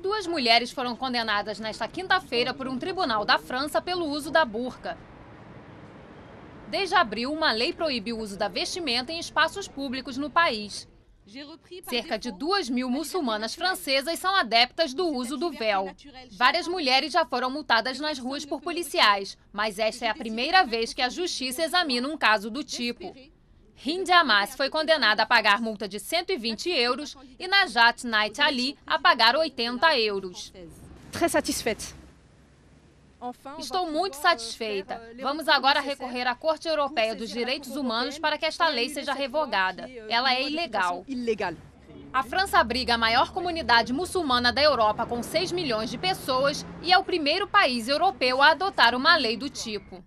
Duas mulheres foram condenadas nesta quinta-feira por um tribunal da França pelo uso da burca. Desde abril, uma lei proíbe o uso da vestimenta em espaços públicos no país. Cerca de 2 mil muçulmanas francesas são adeptas do uso do véu. Várias mulheres já foram multadas nas ruas por policiais, mas esta é a primeira vez que a justiça examina um caso do tipo. Hind Hamas foi condenada a pagar multa de 120 euros e Najat Night Ali a pagar 80 euros. Très satisfaite. Estou muito satisfeita. Vamos agora recorrer à Corte Europeia dos Direitos Humanos para que esta lei seja revogada. Ela é ilegal. A França abriga a maior comunidade muçulmana da Europa, com 6 milhões de pessoas, e é o primeiro país europeu a adotar uma lei do tipo.